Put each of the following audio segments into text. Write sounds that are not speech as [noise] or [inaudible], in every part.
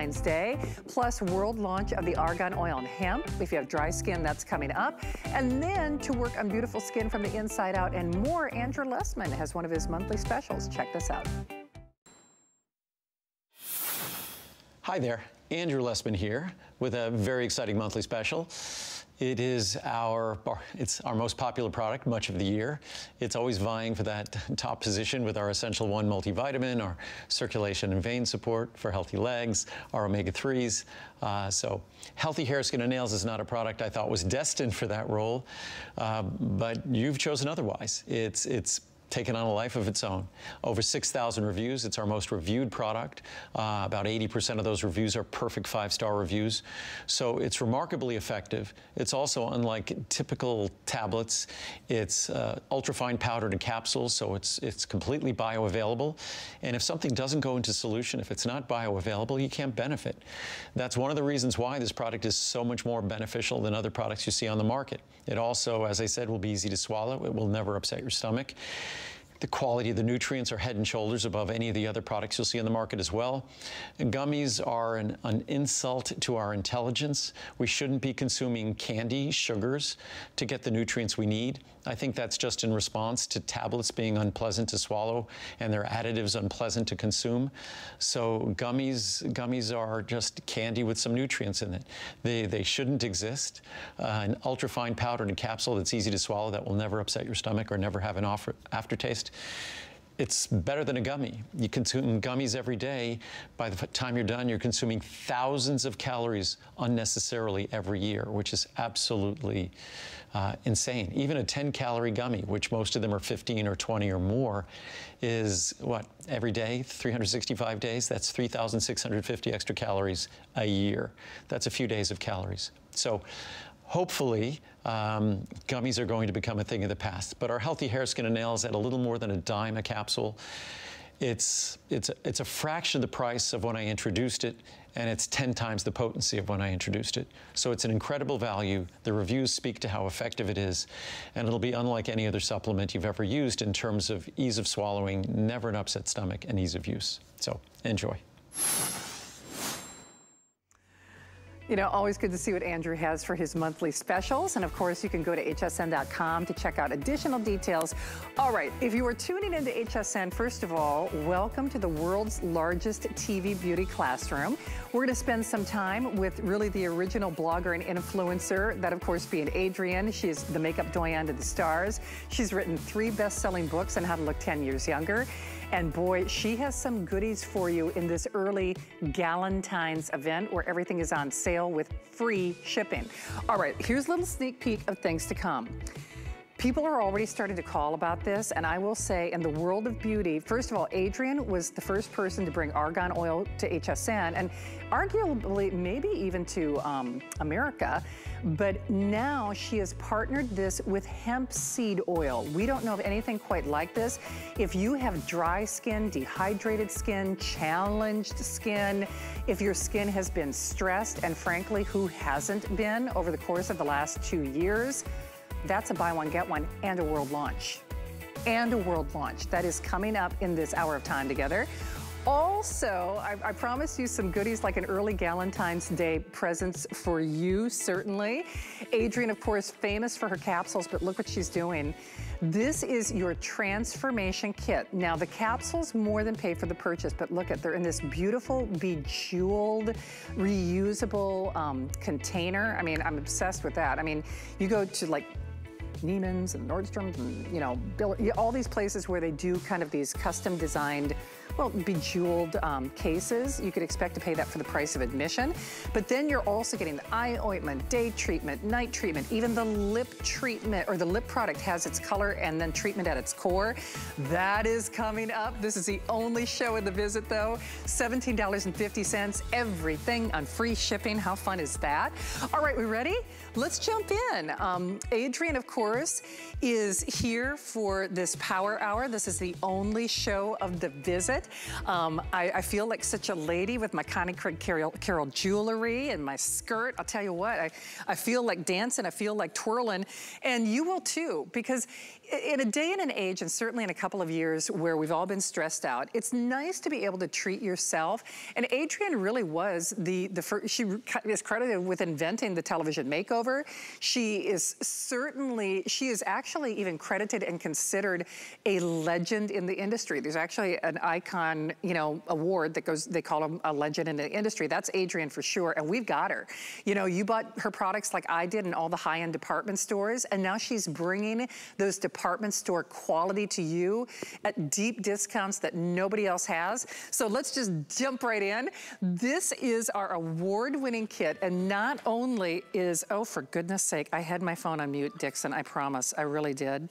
Galentine's Day, plus world launch of the Argan Oil and Hemp. If you have dry skin, that's coming up. And then to work on beautiful skin from the inside out and more, Andrew Lessman has one of his monthly specials. Check this out. Hi there, Andrew Lessman here with a very exciting monthly special. It is our, it's our most popular product much of the year. It's always vying for that top position with our Essential One multivitamin, our circulation and vein support for healthy legs, our omega-3s. Uh, so healthy hair, skin, and nails is not a product I thought was destined for that role, uh, but you've chosen otherwise. It's, it's taken on a life of its own. Over 6,000 reviews. It's our most reviewed product. Uh, about 80% of those reviews are perfect five-star reviews. So it's remarkably effective. It's also unlike typical tablets. It's uh, ultrafine powdered capsules, so it's, it's completely bioavailable. And if something doesn't go into solution, if it's not bioavailable, you can't benefit. That's one of the reasons why this product is so much more beneficial than other products you see on the market. It also, as I said, will be easy to swallow. It will never upset your stomach. The quality of the nutrients are head and shoulders above any of the other products you'll see in the market as well. Gummies are an, an insult to our intelligence. We shouldn't be consuming candy, sugars to get the nutrients we need. I think that's just in response to tablets being unpleasant to swallow and their additives unpleasant to consume. So gummies, gummies are just candy with some nutrients in it. They, they shouldn't exist. Uh, an ultrafine powder in a capsule that's easy to swallow that will never upset your stomach or never have an aftertaste it's better than a gummy. You consume gummies every day. By the time you're done, you're consuming thousands of calories unnecessarily every year, which is absolutely uh, insane. Even a 10 calorie gummy, which most of them are 15 or 20 or more, is what, every day, 365 days? That's 3,650 extra calories a year. That's a few days of calories. So hopefully, um, gummies are going to become a thing of the past. But our healthy hair, skin, and nails at a little more than a dime a capsule. It's, it's, it's a fraction of the price of when I introduced it, and it's 10 times the potency of when I introduced it. So it's an incredible value. The reviews speak to how effective it is, and it'll be unlike any other supplement you've ever used in terms of ease of swallowing, never an upset stomach, and ease of use. So enjoy. You know, always good to see what Andrew has for his monthly specials. And of course, you can go to hsn.com to check out additional details. All right, if you are tuning into HSN, first of all, welcome to the world's largest TV beauty classroom. We're gonna spend some time with really the original blogger and influencer, that of course being Adrienne. She is the makeup doyen to the stars. She's written three best-selling books on how to look 10 years younger. And boy, she has some goodies for you in this early Galentine's event where everything is on sale with free shipping. All right, here's a little sneak peek of things to come. People are already starting to call about this, and I will say in the world of beauty, first of all, Adrienne was the first person to bring argan oil to HSN, and arguably maybe even to um, America, but now she has partnered this with hemp seed oil. We don't know of anything quite like this. If you have dry skin, dehydrated skin, challenged skin, if your skin has been stressed, and frankly, who hasn't been over the course of the last two years, that's a buy one, get one, and a world launch. And a world launch. That is coming up in this hour of time together. Also, I, I promised you some goodies like an early Galentine's Day presents for you, certainly. Adrienne, of course, famous for her capsules, but look what she's doing. This is your transformation kit. Now, the capsules more than pay for the purchase, but look at, they're in this beautiful, bejeweled, reusable um, container. I mean, I'm obsessed with that. I mean, you go to like Neiman's and Nordstrom's and, you know, all these places where they do kind of these custom designed well, bejeweled um, cases. You could expect to pay that for the price of admission. But then you're also getting the eye ointment, day treatment, night treatment, even the lip treatment or the lip product has its color and then treatment at its core. That is coming up. This is the only show in the visit though. $17.50, everything on free shipping. How fun is that? All right, we ready? Let's jump in. Um, Adrienne, of course, course, is here for this power hour. This is the only show of the visit. Um, I, I, feel like such a lady with my Connie Craig Carol, Carroll jewelry and my skirt. I'll tell you what, I, I feel like dancing, I feel like twirling, and you will too, because in a day and an age, and certainly in a couple of years where we've all been stressed out, it's nice to be able to treat yourself. And Adrienne really was the, the first, she is credited with inventing the television makeover. She is certainly, she is actually even credited and considered a legend in the industry. There's actually an icon, you know, award that goes, they call them a legend in the industry. That's Adrienne for sure, and we've got her. You know, you bought her products like I did in all the high-end department stores, and now she's bringing those department store quality to you at deep discounts that nobody else has. So let's just jump right in. This is our award-winning kit, and not only is, oh, for goodness sake, I had my phone on mute, Dixon, I promise, I really did.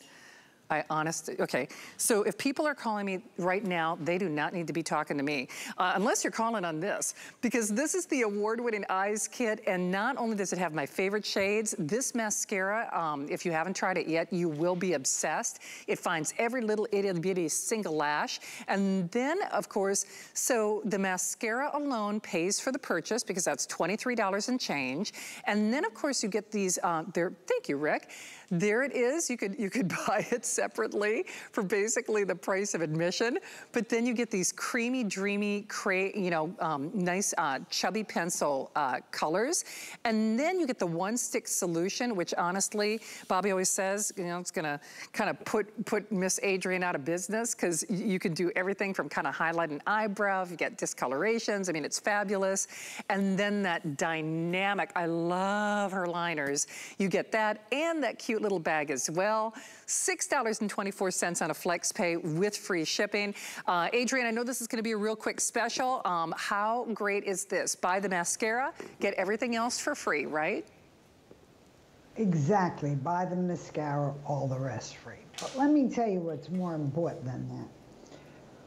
I honestly, okay. So if people are calling me right now, they do not need to be talking to me, uh, unless you're calling on this, because this is the award-winning eyes kit, and not only does it have my favorite shades, this mascara, um, if you haven't tried it yet, you will be obsessed. It finds every little itty bitty single lash, and then, of course, so the mascara alone pays for the purchase, because that's $23 and change, and then, of course, you get these, uh, thank you, Rick, there it is. You could, you could [laughs] buy it separately for basically the price of admission, but then you get these creamy, dreamy, cra you know, um, nice uh, chubby pencil uh, colors. And then you get the one stick solution, which honestly, Bobby always says, you know, it's gonna kind of put, put Miss Adrienne out of business because you can do everything from kind of highlight an eyebrow, you get discolorations, I mean, it's fabulous. And then that dynamic, I love her liners. You get that and that cute cute little bag as well. $6.24 on a flex pay with free shipping. Uh, Adrienne, I know this is gonna be a real quick special. Um, how great is this? Buy the mascara, get everything else for free, right? Exactly, buy the mascara, all the rest free. But let me tell you what's more important than that.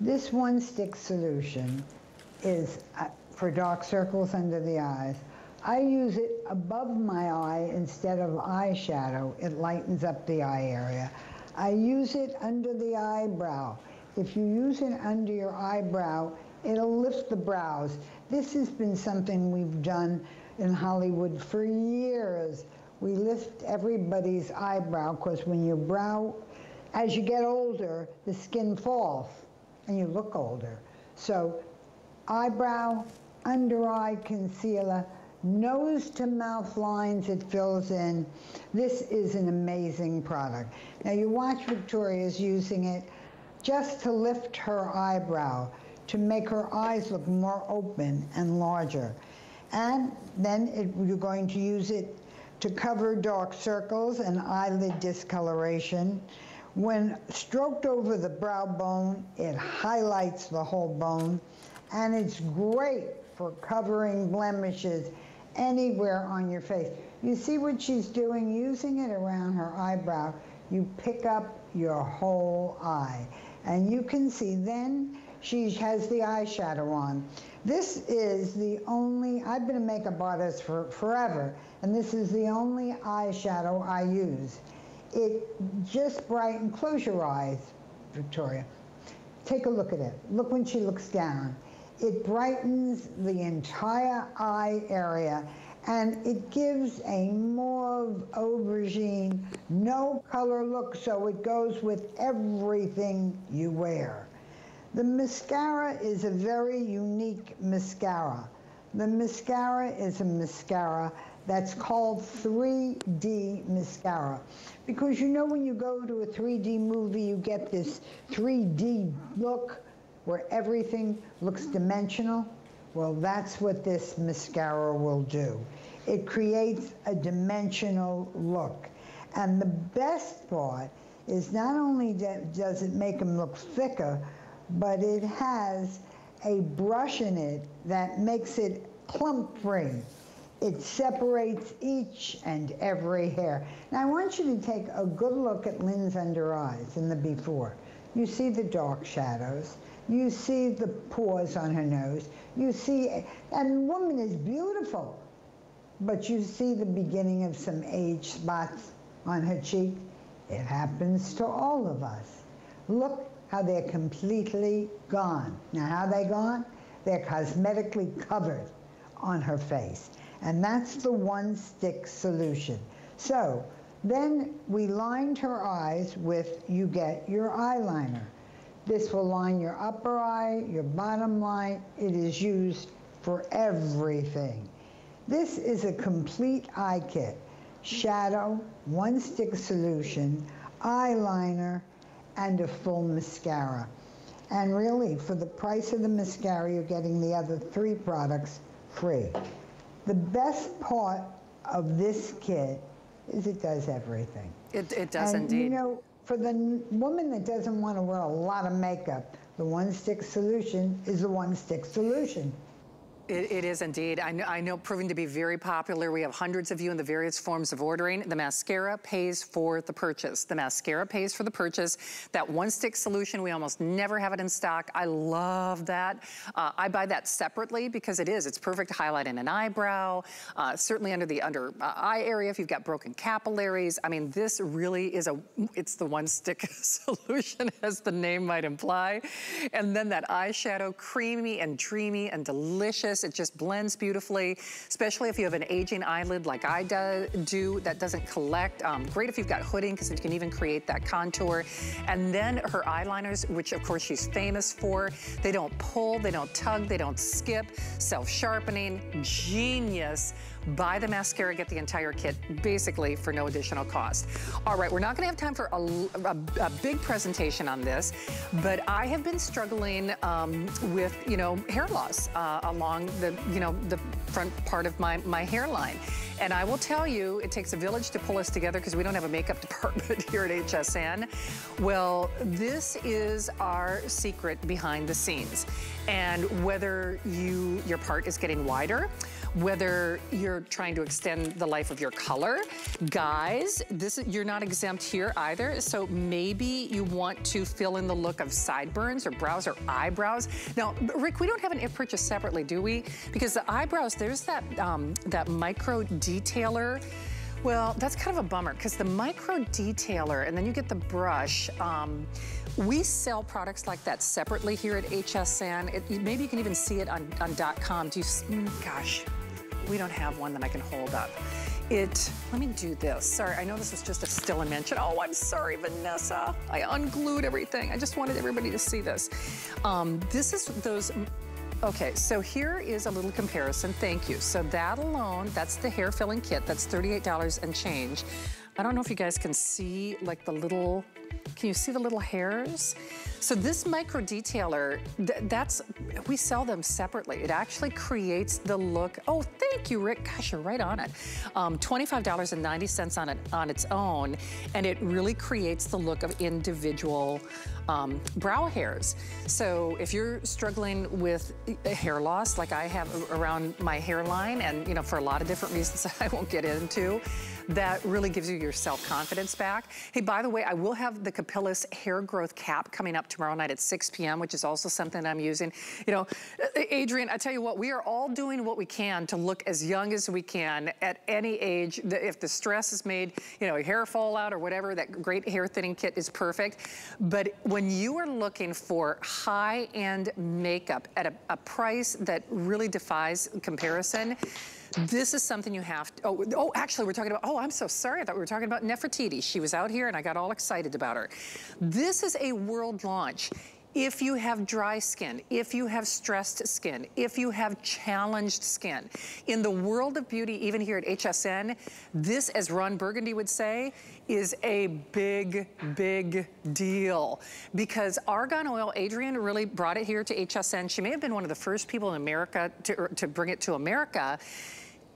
This one stick solution is uh, for dark circles under the eyes, I use it above my eye instead of eyeshadow. It lightens up the eye area. I use it under the eyebrow. If you use it under your eyebrow, it'll lift the brows. This has been something we've done in Hollywood for years. We lift everybody's eyebrow because when your brow, as you get older, the skin falls and you look older. So eyebrow, under eye concealer, nose to mouth lines it fills in. This is an amazing product. Now you watch Victoria's using it just to lift her eyebrow, to make her eyes look more open and larger. And then it, you're going to use it to cover dark circles and eyelid discoloration. When stroked over the brow bone, it highlights the whole bone, and it's great for covering blemishes anywhere on your face. You see what she's doing, using it around her eyebrow. You pick up your whole eye. And you can see then she has the eyeshadow on. This is the only, I've been a makeup artist for forever, and this is the only eyeshadow I use. It just brightens, close your eyes, Victoria. Take a look at it. Look when she looks down. It brightens the entire eye area and it gives a mauve aubergine, no color look, so it goes with everything you wear. The mascara is a very unique mascara. The mascara is a mascara that's called 3D mascara. Because you know when you go to a 3D movie, you get this 3D look where everything looks dimensional, well, that's what this mascara will do. It creates a dimensional look. And the best part is not only does it make them look thicker, but it has a brush in it that makes it clump free. It separates each and every hair. Now I want you to take a good look at Lynn's under eyes in the before. You see the dark shadows. You see the pores on her nose. You see, and woman is beautiful, but you see the beginning of some age spots on her cheek. It happens to all of us. Look how they're completely gone. Now, how they gone? They're cosmetically covered on her face. And that's the one stick solution. So then we lined her eyes with You Get Your Eyeliner. This will line your upper eye, your bottom line. It is used for everything. This is a complete eye kit. Shadow, one stick solution, eyeliner, and a full mascara. And really, for the price of the mascara, you're getting the other three products free. The best part of this kit is it does everything. It, it does and, indeed. You know, for the woman that doesn't want to wear a lot of makeup, the one stick solution is the one stick solution. It, it is indeed. I know, I know, proving to be very popular. We have hundreds of you in the various forms of ordering. The mascara pays for the purchase. The mascara pays for the purchase. That one stick solution, we almost never have it in stock. I love that. Uh, I buy that separately because it is. It's perfect to highlight in an eyebrow, uh, certainly under the under uh, eye area if you've got broken capillaries. I mean, this really is a, it's the one stick [laughs] solution as the name might imply. And then that eyeshadow, creamy and dreamy and delicious it just blends beautifully, especially if you have an aging eyelid like I do, do that doesn't collect. Um, great if you've got hooding because it can even create that contour. And then her eyeliners, which of course she's famous for, they don't pull, they don't tug, they don't skip, self-sharpening, genius buy the mascara, get the entire kit, basically for no additional cost. All right, we're not gonna have time for a, a, a big presentation on this, but I have been struggling um, with, you know, hair loss uh, along the, you know, the front part of my, my hairline. And I will tell you, it takes a village to pull us together because we don't have a makeup [laughs] department here at HSN. Well, this is our secret behind the scenes. And whether you your part is getting wider, whether you're trying to extend the life of your color. Guys, this you're not exempt here either. So maybe you want to fill in the look of sideburns or brows or eyebrows. Now, Rick, we don't have an if purchase separately, do we? Because the eyebrows, there's that, um, that micro detailer well, that's kind of a bummer because the micro detailer and then you get the brush. Um, we sell products like that separately here at HSN. It, maybe you can even see it on, on dot .com. Do you, mm, gosh, we don't have one that I can hold up. It, let me do this. Sorry, I know this was just a still mention. Oh, I'm sorry, Vanessa. I unglued everything. I just wanted everybody to see this. Um, this is those Okay, so here is a little comparison. Thank you. So that alone, that's the hair filling kit. That's $38 and change. I don't know if you guys can see like the little, can you see the little hairs? So this micro detailer, th that's, we sell them separately. It actually creates the look. Oh, thank you, Rick. Gosh, you're right on it. Um, $25.90 on it on its own, and it really creates the look of individual um, brow hairs. So if you're struggling with hair loss, like I have around my hairline, and you know, for a lot of different [laughs] reasons that I won't get into, that really gives you your self-confidence back. Hey, by the way, I will have the Capillus hair growth cap coming up tomorrow night at 6 p.m., which is also something I'm using. You know, Adrienne, I tell you what, we are all doing what we can to look as young as we can at any age. If the stress is made, you know, hair fall out or whatever, that great hair thinning kit is perfect. But when you are looking for high-end makeup at a, a price that really defies comparison, this is something you have to, oh, oh, actually we're talking about, oh, I'm so sorry. I thought we were talking about Nefertiti. She was out here and I got all excited about her. This is a world launch. If you have dry skin, if you have stressed skin, if you have challenged skin, in the world of beauty, even here at HSN, this, as Ron Burgundy would say, is a big, big deal. Because argan oil, Adrienne really brought it here to HSN. She may have been one of the first people in America to, er, to bring it to America.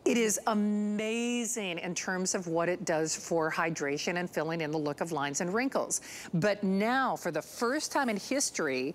It is amazing in terms of what it does for hydration and filling in the look of lines and wrinkles. But now, for the first time in history,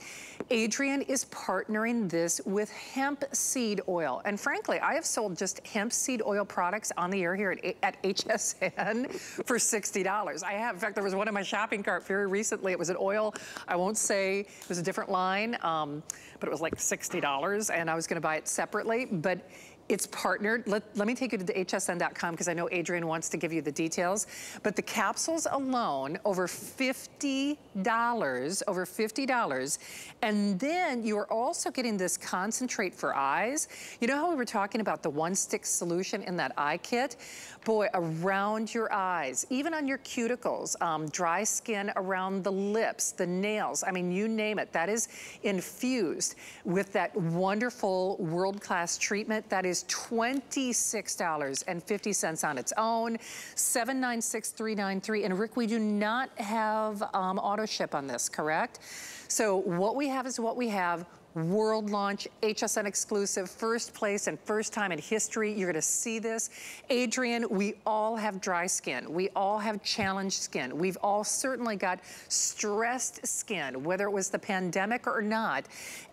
Adrienne is partnering this with hemp seed oil. And frankly, I have sold just hemp seed oil products on the air here at, at HSN [laughs] for $60. I have, in fact, there was one in my shopping cart very recently. It was an oil, I won't say, it was a different line, um, but it was like $60 and I was gonna buy it separately. But it's partnered. Let, let me take you to the hsn.com because I know Adrienne wants to give you the details. But the capsules alone, over $50, over $50. And then you are also getting this concentrate for eyes. You know how we were talking about the one stick solution in that eye kit? Boy, around your eyes, even on your cuticles, um, dry skin around the lips, the nails, I mean, you name it. That is infused with that wonderful world-class treatment. That is $26.50 on its own, 796393. And Rick, we do not have um, auto ship on this, correct? So what we have is what we have world launch, HSN exclusive, first place and first time in history. You're gonna see this. Adrienne, we all have dry skin. We all have challenged skin. We've all certainly got stressed skin, whether it was the pandemic or not.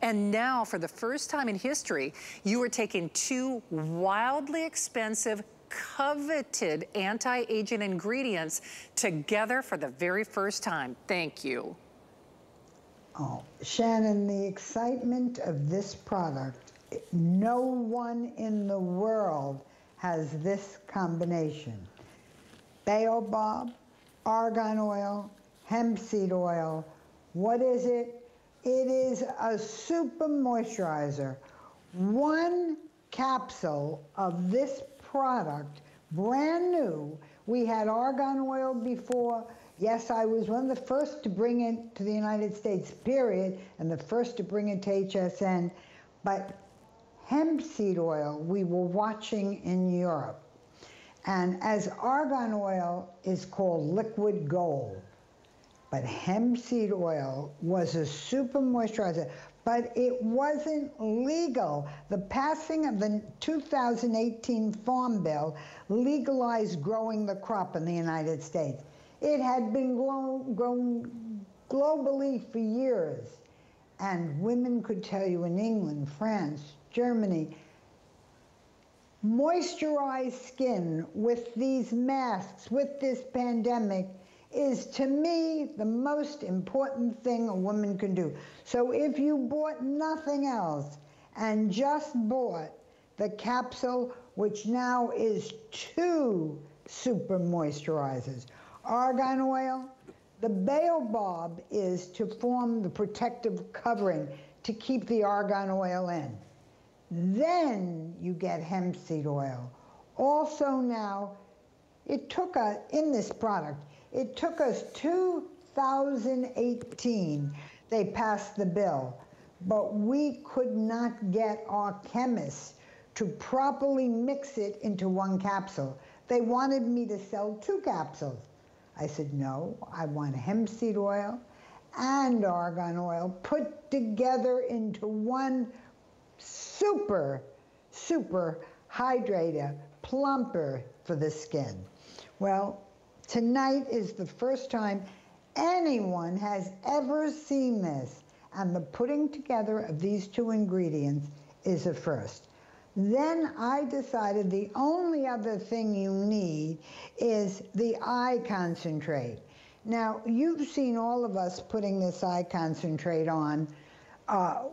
And now, for the first time in history, you are taking two wildly expensive coveted anti-aging ingredients together for the very first time. Thank you. Oh, Shannon, the excitement of this product, no one in the world has this combination. Baobab, argan oil, hemp seed oil. What is it? It is a super moisturizer. One capsule of this product, brand new. We had argan oil before. Yes, I was one of the first to bring it to the United States, period, and the first to bring it to HSN. But hemp seed oil, we were watching in Europe. And as argan oil is called liquid gold, but hemp seed oil was a super moisturizer, but it wasn't legal. The passing of the 2018 Farm Bill legalized growing the crop in the United States. It had been grown, globally for years. And women could tell you in England, France, Germany, moisturized skin with these masks, with this pandemic, is to me the most important thing a woman can do. So if you bought nothing else and just bought the capsule, which now is two super moisturizers, argan oil. The baobab is to form the protective covering to keep the argan oil in. Then you get hemp seed oil. Also now, it took us, in this product, it took us 2018, they passed the bill, but we could not get our chemists to properly mix it into one capsule. They wanted me to sell two capsules. I said, no, I want hemp seed oil and argan oil put together into one super, super hydrator, plumper for the skin. Well, tonight is the first time anyone has ever seen this, and the putting together of these two ingredients is a first. Then I decided the only other thing you need is the eye concentrate. Now, you've seen all of us putting this eye concentrate on. Uh,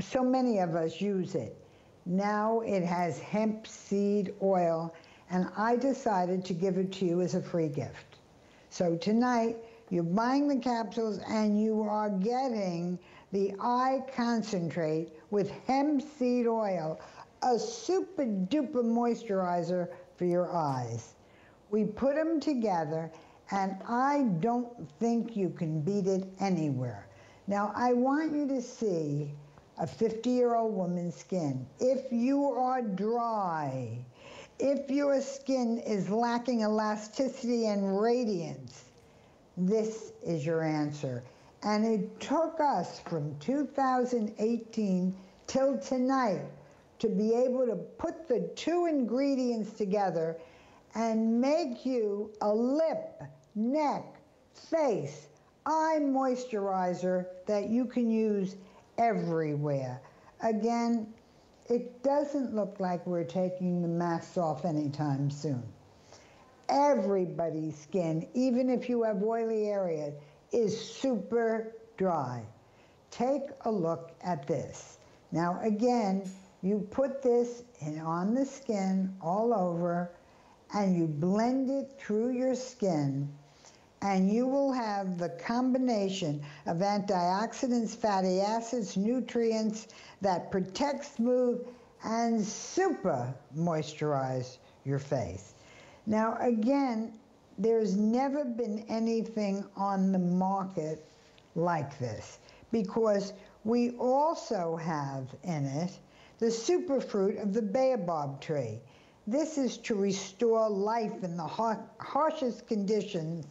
so many of us use it. Now it has hemp seed oil, and I decided to give it to you as a free gift. So tonight, you're buying the capsules and you are getting the eye concentrate with hemp seed oil a super duper moisturizer for your eyes. We put them together and I don't think you can beat it anywhere. Now I want you to see a 50 year old woman's skin. If you are dry, if your skin is lacking elasticity and radiance, this is your answer. And it took us from 2018 till tonight to be able to put the two ingredients together and make you a lip, neck, face, eye moisturizer that you can use everywhere. Again, it doesn't look like we're taking the masks off anytime soon. Everybody's skin, even if you have oily areas, is super dry. Take a look at this. Now again, You put this in, on the skin all over and you blend it through your skin and you will have the combination of antioxidants, fatty acids, nutrients that protect, smooth, and super moisturize your face. Now, again, there's never been anything on the market like this because we also have in it the superfruit of the baobab tree. This is to restore life in the harshest conditions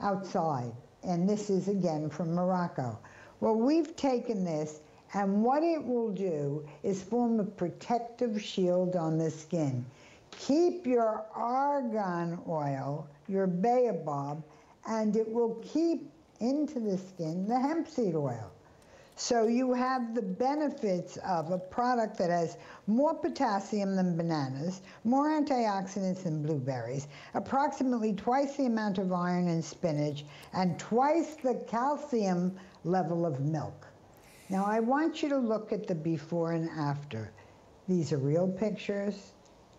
outside. And this is again from Morocco. Well, we've taken this and what it will do is form a protective shield on the skin. Keep your argan oil, your baobab, and it will keep into the skin the hemp seed oil. So you have the benefits of a product that has more potassium than bananas, more antioxidants than blueberries, approximately twice the amount of iron in spinach, and twice the calcium level of milk. Now I want you to look at the before and after. These are real pictures.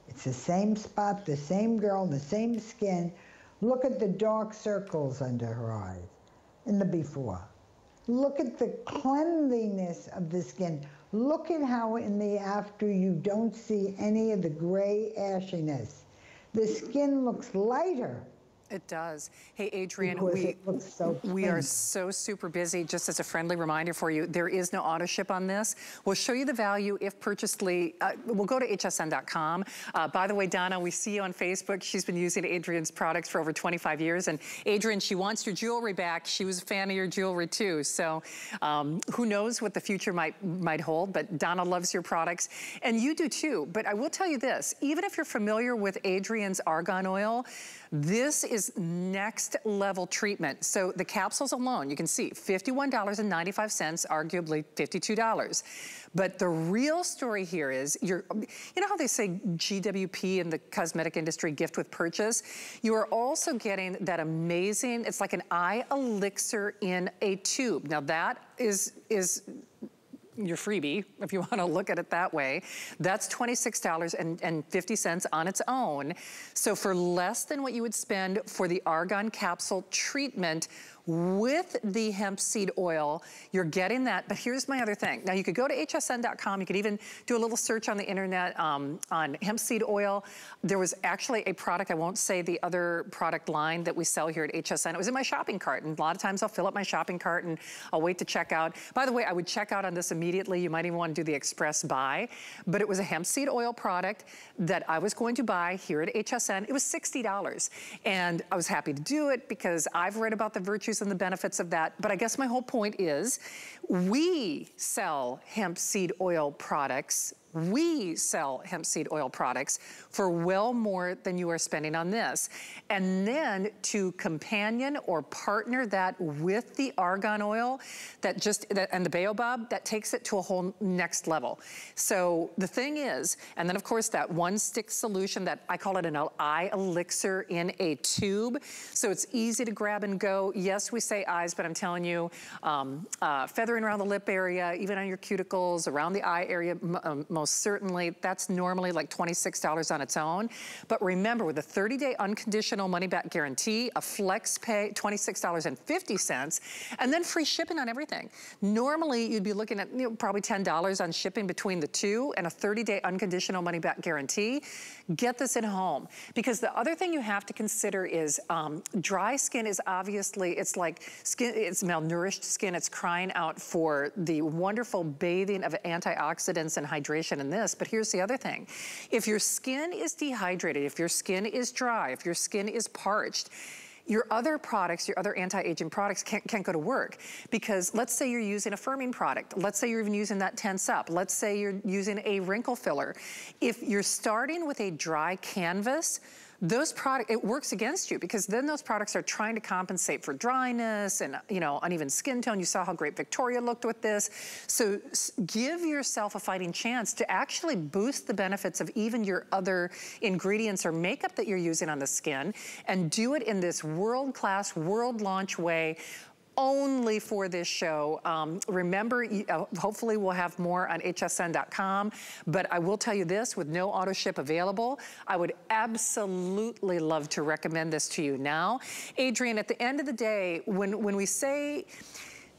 It's the same spot, the same girl, the same skin. Look at the dark circles under her eyes in the before. Look at the cleanliness of the skin. Look at how in the after you don't see any of the gray ashiness. The skin looks lighter. It does. Hey, Adrienne, we, so we are so super busy. Just as a friendly reminder for you, there is no auto ship on this. We'll show you the value if purchasedly. Uh, we'll go to hsn.com. Uh, by the way, Donna, we see you on Facebook. She's been using Adrienne's products for over 25 years. And Adrienne, she wants your jewelry back. She was a fan of your jewelry too. So um, who knows what the future might, might hold. But Donna loves your products. And you do too. But I will tell you this, even if you're familiar with Adrienne's argan oil, this is next level treatment. So the capsules alone, you can see $51.95, arguably $52. But the real story here is, you're, you know how they say GWP in the cosmetic industry, gift with purchase? You are also getting that amazing, it's like an eye elixir in a tube. Now that is, is your freebie, if you [laughs] wanna look at it that way. That's $26.50 on its own. So for less than what you would spend for the Argan Capsule treatment, with the hemp seed oil, you're getting that. But here's my other thing. Now you could go to hsn.com. You could even do a little search on the internet um, on hemp seed oil. There was actually a product, I won't say the other product line that we sell here at HSN. It was in my shopping cart. And a lot of times I'll fill up my shopping cart and I'll wait to check out. By the way, I would check out on this immediately. You might even want to do the express buy. But it was a hemp seed oil product that I was going to buy here at HSN. It was $60. And I was happy to do it because I've read about the virtues and the benefits of that. But I guess my whole point is we sell hemp seed oil products we sell hemp seed oil products for well more than you are spending on this. And then to companion or partner that with the argan oil that just, that, and the baobab, that takes it to a whole next level. So the thing is, and then of course that one stick solution that I call it an eye elixir in a tube. So it's easy to grab and go. Yes, we say eyes, but I'm telling you, um, uh, feathering around the lip area, even on your cuticles, around the eye area, um, most most certainly, that's normally like $26 on its own. But remember, with a 30-day unconditional money-back guarantee, a flex pay, $26.50, and then free shipping on everything. Normally, you'd be looking at you know, probably $10 on shipping between the two and a 30-day unconditional money-back guarantee. Get this at home. Because the other thing you have to consider is um, dry skin is obviously, it's like skin, it's malnourished skin. It's crying out for the wonderful bathing of antioxidants and hydration in this, but here's the other thing. If your skin is dehydrated, if your skin is dry, if your skin is parched, your other products, your other anti-aging products can't, can't, go to work. Because let's say you're using a firming product. Let's say you're even using that Tense Up. Let's say you're using a wrinkle filler. If you're starting with a dry canvas, those products, it works against you because then those products are trying to compensate for dryness and, you know, uneven skin tone. You saw how great Victoria looked with this. So give yourself a fighting chance to actually boost the benefits of even your other ingredients or makeup that you're using on the skin and do it in this world-class, world launch way only for this show. Um, remember, uh, hopefully we'll have more on hsn.com, but I will tell you this, with no auto ship available, I would absolutely love to recommend this to you now. Adrienne, at the end of the day, when, when we say,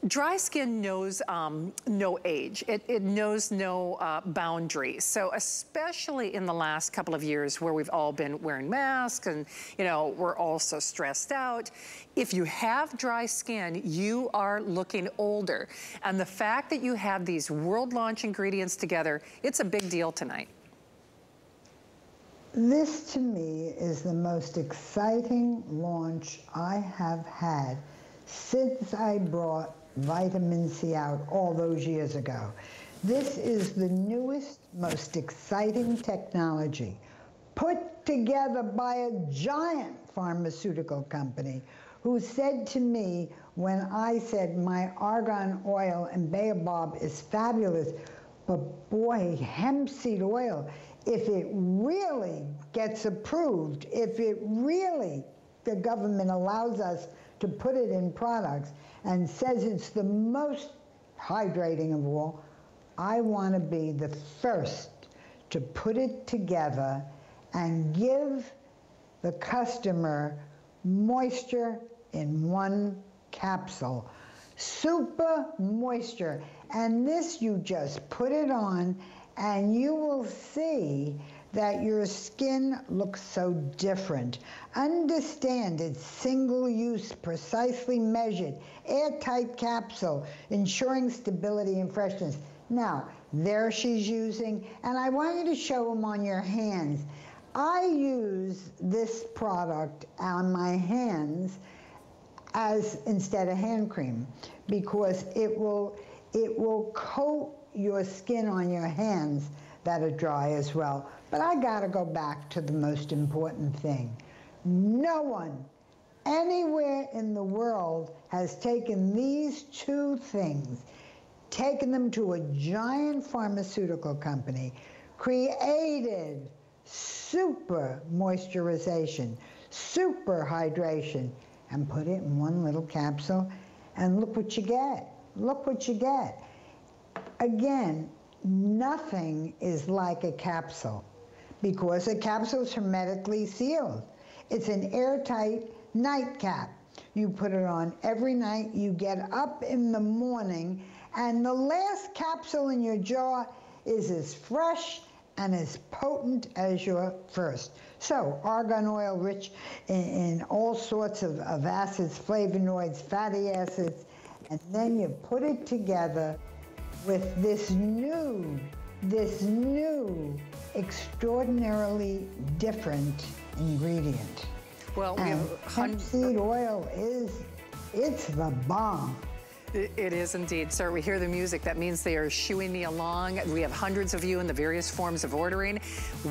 Dry skin knows um, no age. It, it knows no uh, boundaries. So especially in the last couple of years where we've all been wearing masks and, you know, we're all so stressed out, if you have dry skin, you are looking older. And the fact that you have these world launch ingredients together, it's a big deal tonight. This to me is the most exciting launch I have had since I brought vitamin C out all those years ago. This is the newest, most exciting technology put together by a giant pharmaceutical company who said to me when I said my argan oil and baobab is fabulous, but boy, hemp seed oil, if it really gets approved, if it really, the government allows us to put it in products, and says it's the most hydrating of all, I want to be the first to put it together and give the customer moisture in one capsule. Super moisture. And this, you just put it on and you will see that your skin looks so different. Understand it's single use, precisely measured, airtight capsule, ensuring stability and freshness. Now, there she's using, and I want you to show them on your hands. I use this product on my hands as instead of hand cream because it will it will coat your skin on your hands that are dry as well. But I got to go back to the most important thing. No one anywhere in the world has taken these two things, taken them to a giant pharmaceutical company, created super moisturization, super hydration, and put it in one little capsule, and look what you get. Look what you get. Again, nothing is like a capsule because the capsule is hermetically sealed. It's an airtight nightcap. You put it on every night, you get up in the morning, and the last capsule in your jaw is as fresh and as potent as your first. So, argan oil rich in, in all sorts of, of acids, flavonoids, fatty acids, and then you put it together with this new, this new, extraordinarily different ingredient. Well, we and have hemp seed oil is, it's the bomb. It is indeed, sir. We hear the music. That means they are shooing me along. We have hundreds of you in the various forms of ordering.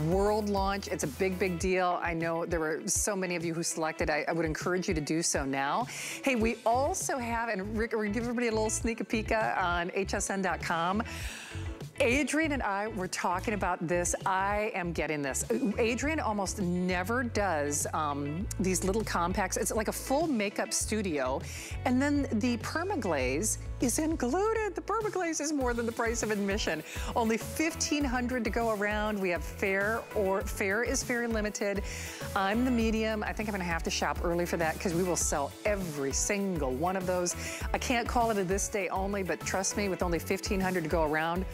World launch, it's a big, big deal. I know there were so many of you who selected. I, I would encourage you to do so now. Hey, we also have, and Rick, we're gonna give everybody a little sneak peek uh, on hsn.com. Adrienne and I were talking about this. I am getting this. Adrienne almost never does um, these little compacts. It's like a full makeup studio. And then the permaglaze is included. The permaglaze is more than the price of admission. Only 1,500 to go around. We have fair or fair is very limited. I'm the medium. I think I'm gonna have to shop early for that because we will sell every single one of those. I can't call it a this day only, but trust me, with only 1,500 to go around,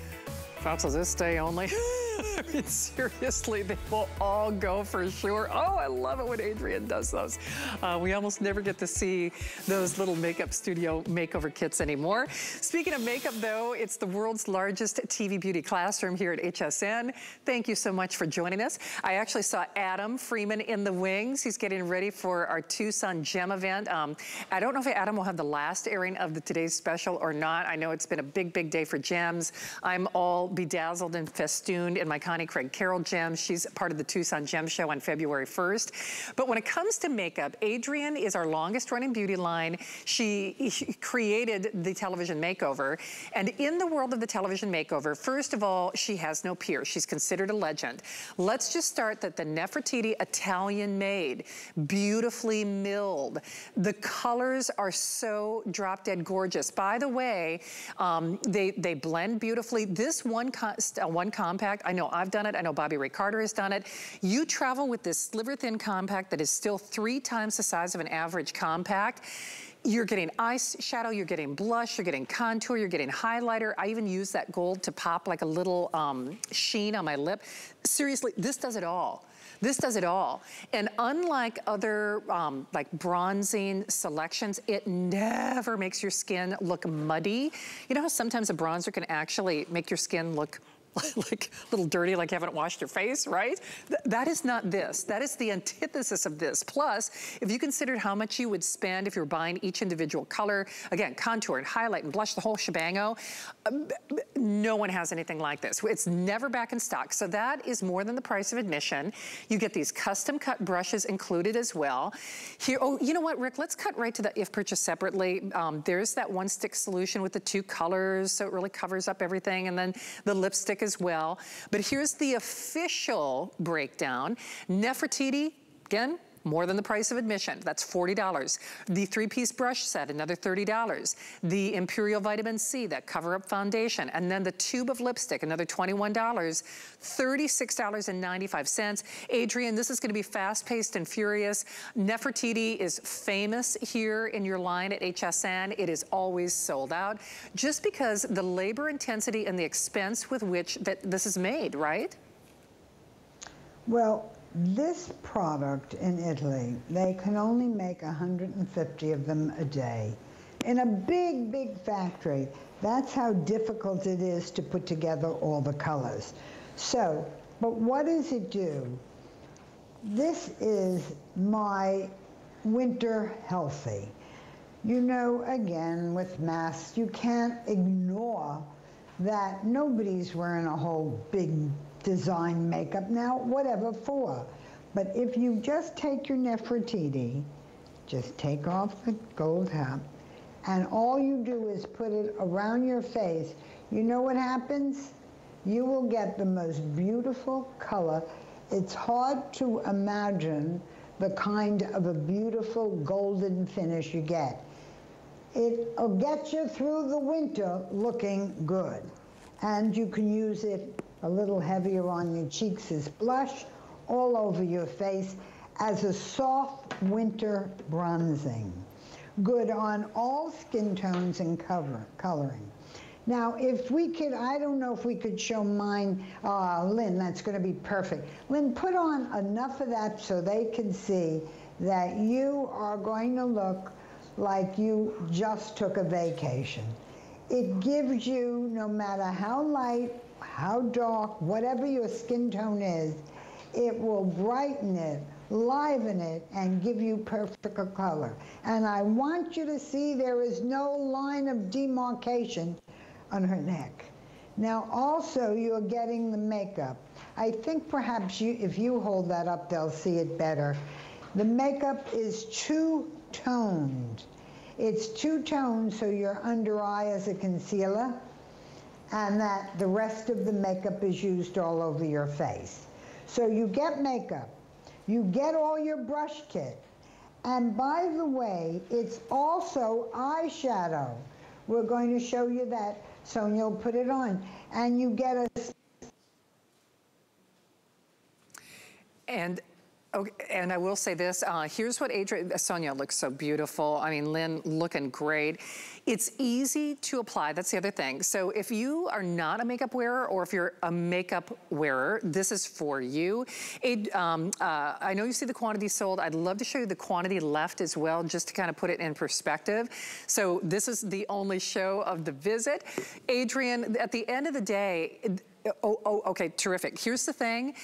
Perhaps this day only. [laughs] [laughs] I mean, seriously, they will all go for sure. Oh, I love it when Adrienne does those. Uh, we almost never get to see those little makeup studio makeover kits anymore. Speaking of makeup, though, it's the world's largest TV beauty classroom here at HSN. Thank you so much for joining us. I actually saw Adam Freeman in the wings. He's getting ready for our Tucson Gem event. Um, I don't know if Adam will have the last airing of the today's special or not. I know it's been a big, big day for gems. I'm all bedazzled and festooned in my Connie Craig Carroll Gem. She's part of the Tucson Gem Show on February 1st. But when it comes to makeup, Adrienne is our longest running beauty line. She, she created the television makeover. And in the world of the television makeover, first of all, she has no peer. She's considered a legend. Let's just start that the Nefertiti Italian made, beautifully milled. The colors are so drop dead gorgeous. By the way, um, they, they blend beautifully. This one, co uh, one compact, I know I've done it. I know Bobby Ray Carter has done it. You travel with this sliver thin compact that is still three times the size of an average compact. You're getting eyeshadow, you're getting blush, you're getting contour, you're getting highlighter. I even use that gold to pop like a little um, sheen on my lip. Seriously, this does it all. This does it all. And unlike other um, like bronzing selections, it never makes your skin look muddy. You know how sometimes a bronzer can actually make your skin look [laughs] like a little dirty, like you haven't washed your face, right? Th that is not this. That is the antithesis of this. Plus, if you considered how much you would spend if you're buying each individual color, again, contour and highlight and blush, the whole shebango, um, no one has anything like this. It's never back in stock. So that is more than the price of admission. You get these custom cut brushes included as well. Here, oh, you know what, Rick, let's cut right to the if purchased separately. Um, there's that one stick solution with the two colors, so it really covers up everything. And then the lipstick as well. But here's the official breakdown. Nefertiti, again, more than the price of admission. That's $40. The three-piece brush set, another $30. The Imperial Vitamin C, that cover-up foundation. And then the tube of lipstick, another $21. $36.95. Adrienne, this is gonna be fast-paced and furious. Nefertiti is famous here in your line at HSN. It is always sold out. Just because the labor intensity and the expense with which that this is made, right? Well, this product in Italy, they can only make 150 of them a day. In a big, big factory, that's how difficult it is to put together all the colors. So, but what does it do? This is my winter healthy. You know, again, with masks, you can't ignore that nobody's wearing a whole big design makeup now, whatever for. But if you just take your Nefertiti, just take off the gold hat, and all you do is put it around your face, you know what happens? You will get the most beautiful color. It's hard to imagine the kind of a beautiful golden finish you get. It'll get you through the winter looking good. And you can use it a little heavier on your cheeks as blush, all over your face as a soft winter bronzing. Good on all skin tones and cover, coloring. Now, if we could, I don't know if we could show mine, uh, Lynn, that's going to be perfect. Lynn, put on enough of that so they can see that you are going to look like you just took a vacation. It gives you, no matter how light how dark, whatever your skin tone is, it will brighten it, liven it, and give you perfect color. And I want you to see there is no line of demarcation on her neck. Now also you're getting the makeup. I think perhaps you, if you hold that up, they'll see it better. The makeup is two-toned. It's two-toned so your under eye is a concealer, and that the rest of the makeup is used all over your face. So you get makeup, you get all your brush kit, and by the way, it's also eyeshadow. We're going to show you that. Sonia will put it on. And you get a... And Okay, and I will say this, uh, here's what Adrienne, Sonia looks so beautiful. I mean, Lynn looking great. It's easy to apply, that's the other thing. So if you are not a makeup wearer or if you're a makeup wearer, this is for you. It, um, uh, I know you see the quantity sold. I'd love to show you the quantity left as well, just to kind of put it in perspective. So this is the only show of the visit. Adrienne, at the end of the day, oh, oh okay, terrific. Here's the thing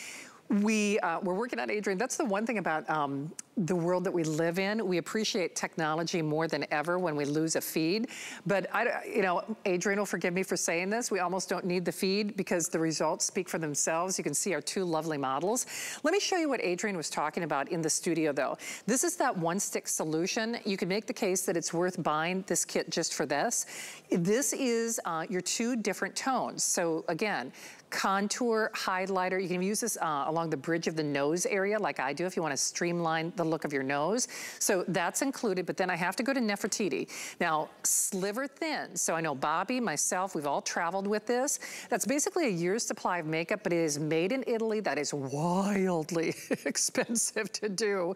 we, uh, we're working on Adrienne. That's the one thing about um, the world that we live in. We appreciate technology more than ever when we lose a feed. But, I, you know, Adrienne will forgive me for saying this. We almost don't need the feed because the results speak for themselves. You can see our two lovely models. Let me show you what Adrienne was talking about in the studio, though. This is that one-stick solution. You can make the case that it's worth buying this kit just for this. This is uh, your two different tones. So, again, contour highlighter. You can use this uh, along the bridge of the nose area like I do if you want to streamline the look of your nose. So that's included, but then I have to go to Nefertiti. Now, sliver thin. So I know Bobby, myself, we've all traveled with this. That's basically a year's supply of makeup, but it is made in Italy. That is wildly [laughs] expensive to do.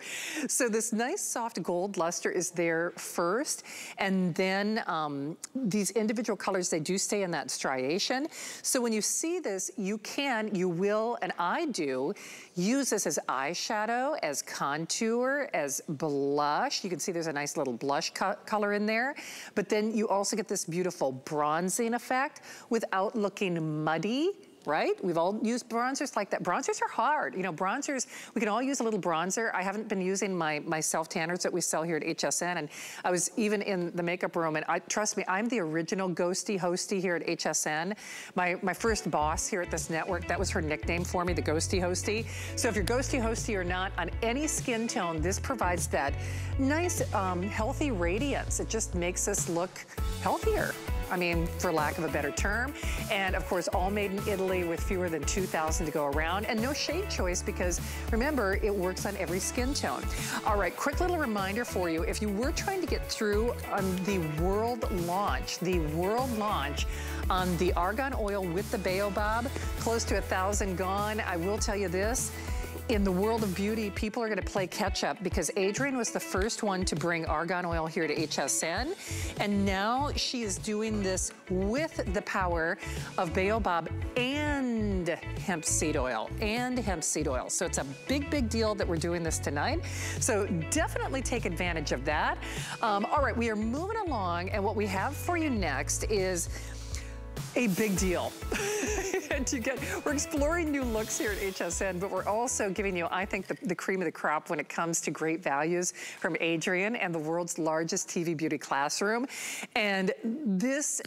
So this nice soft gold luster is there first, and then um, these individual colors, they do stay in that striation. So when you see this, you can, you will, and I do, use this as eyeshadow, as contour, as blush. You can see there's a nice little blush co color in there. But then you also get this beautiful bronzing effect without looking muddy right? We've all used bronzers like that. Bronzers are hard. You know, bronzers, we can all use a little bronzer. I haven't been using my, my self-tanners that we sell here at HSN, and I was even in the makeup room, and I trust me, I'm the original ghosty hosty here at HSN. My, my first boss here at this network, that was her nickname for me, the ghosty hosty. So if you're ghosty hosty or not, on any skin tone, this provides that nice, um, healthy radiance. It just makes us look healthier. I mean, for lack of a better term. And of course, all made in Italy with fewer than 2,000 to go around and no shade choice because remember, it works on every skin tone. All right, quick little reminder for you. If you were trying to get through on the world launch, the world launch on the argan oil with the baobab, close to a thousand gone, I will tell you this, in the world of beauty, people are gonna play catch up because Adrienne was the first one to bring argan oil here to HSN. And now she is doing this with the power of baobab and hemp seed oil, and hemp seed oil. So it's a big, big deal that we're doing this tonight. So definitely take advantage of that. Um, all right, we are moving along and what we have for you next is a big deal. [laughs] to get, we're exploring new looks here at HSN, but we're also giving you, I think, the, the, cream of the crop when it comes to great values from Adrienne and the world's largest TV beauty classroom. And this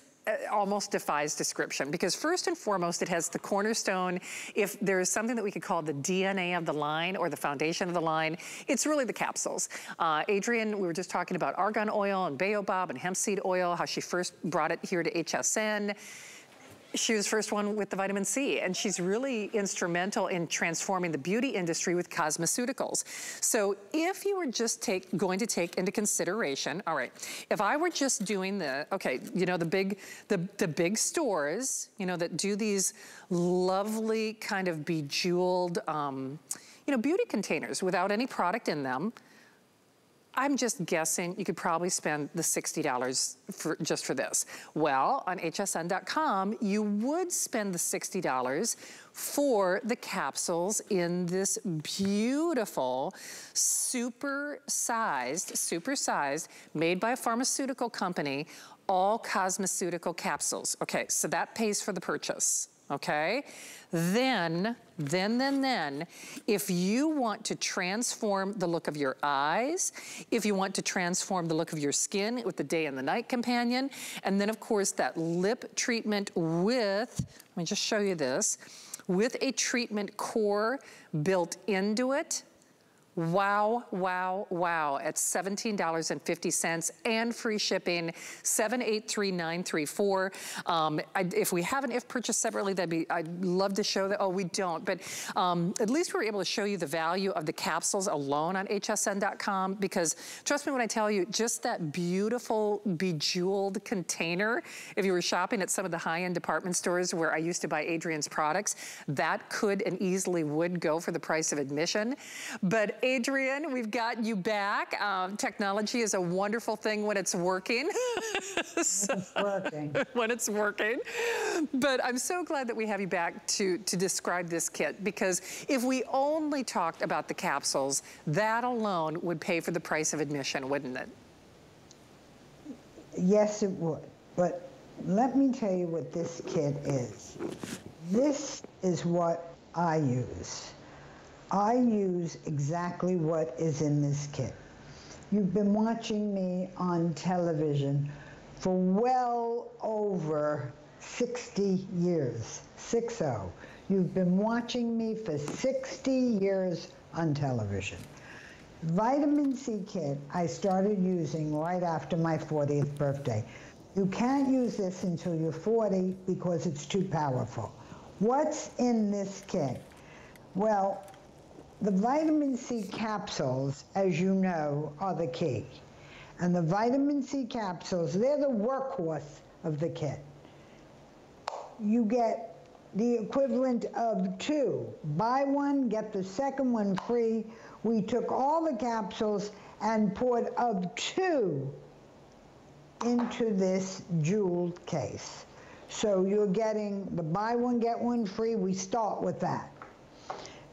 almost defies description because first and foremost, it has the cornerstone. If there is something that we could call the DNA of the line or the foundation of the line, it's really the capsules. Uh, Adrienne, we were just talking about argan oil and baobab and hemp seed oil, how she first brought it here to HSN she was first one with the vitamin C, and she's really instrumental in transforming the beauty industry with cosmeceuticals. So if you were just take, going to take into consideration, all right, if I were just doing the, okay, you know, the big, the, the big stores, you know, that do these lovely kind of bejeweled, um, you know, beauty containers without any product in them, I'm just guessing you could probably spend the $60 for, just for this. Well, on hsn.com, you would spend the $60 for the capsules in this beautiful, super sized, super sized, made by a pharmaceutical company, all cosmeceutical capsules. Okay, so that pays for the purchase okay? Then, then, then, then, if you want to transform the look of your eyes, if you want to transform the look of your skin with the day and the night companion, and then of course that lip treatment with, let me just show you this, with a treatment core built into it, Wow, wow, wow at $17.50 and free shipping, 783934. Um, if we haven't if purchased separately, that'd be, I'd love to show that. Oh, we don't, but um, at least we were able to show you the value of the capsules alone on hsn.com because trust me when I tell you, just that beautiful bejeweled container, if you were shopping at some of the high-end department stores where I used to buy Adrienne's products, that could and easily would go for the price of admission. But Adrienne, we've got you back. Um, technology is a wonderful thing when it's working. [laughs] so, it's working. [laughs] when it's working. But I'm so glad that we have you back to, to describe this kit because if we only talked about the capsules, that alone would pay for the price of admission, wouldn't it? Yes, it would. But let me tell you what this kit is. This is what I use. I use exactly what is in this kit. You've been watching me on television for well over 60 years, 60. You've been watching me for 60 years on television. Vitamin C kit I started using right after my 40th birthday. You can't use this until you're 40 because it's too powerful. What's in this kit? Well, the vitamin C capsules, as you know, are the key. And the vitamin C capsules, they're the workhorse of the kit. You get the equivalent of two. Buy one, get the second one free. We took all the capsules and poured of two into this jeweled case. So you're getting the buy one, get one free. We start with that.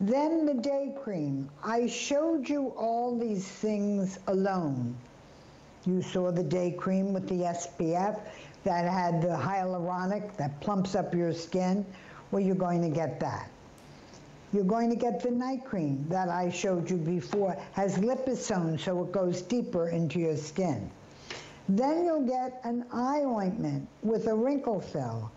Then the day cream. I showed you all these things alone. You saw the day cream with the SPF that had the hyaluronic that plumps up your skin. Well, you're going to get that. You're going to get the night cream that I showed you before, has liposome so it goes deeper into your skin. Then you'll get an eye ointment with a wrinkle fill.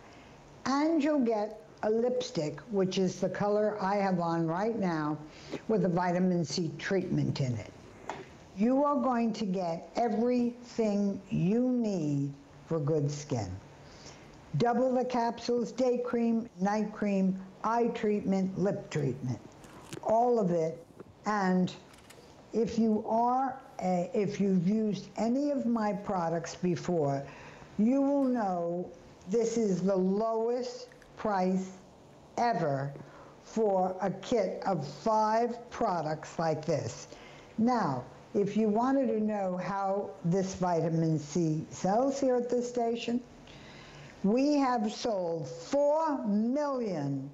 And you'll get a lipstick, which is the color I have on right now, with a vitamin C treatment in it. You are going to get everything you need for good skin. Double the capsules, day cream, night cream, eye treatment, lip treatment, all of it. And if you are, a, if you've used any of my products before, you will know this is the lowest price ever for a kit of five products like this. Now, if you wanted to know how this vitamin C sells here at the station, we have sold 4 million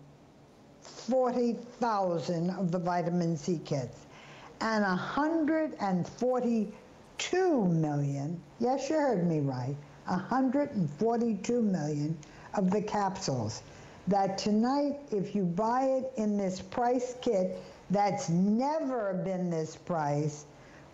40,000 of the vitamin C kits and 142 million, yes, you heard me right, 142 million of the capsules. That tonight, if you buy it in this price kit that's never been this price,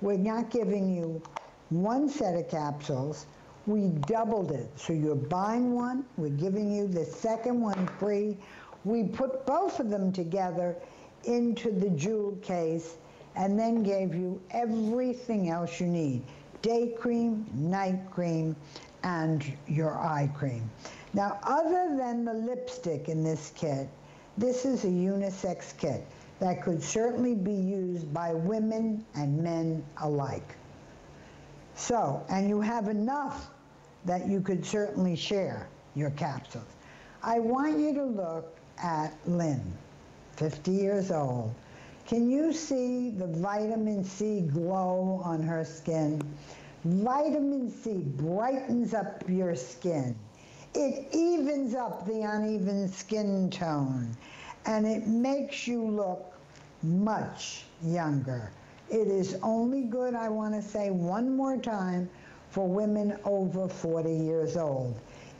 we're not giving you one set of capsules, we doubled it. So you're buying one, we're giving you the second one free. We put both of them together into the jewel case and then gave you everything else you need. Day cream, night cream, and your eye cream. Now, other than the lipstick in this kit, this is a unisex kit that could certainly be used by women and men alike. So, and you have enough that you could certainly share your capsules. I want you to look at Lynn, 50 years old. Can you see the vitamin C glow on her skin? Vitamin C brightens up your skin. It evens up the uneven skin tone and it makes you look much younger. It is only good, I want to say one more time, for women over 40 years old.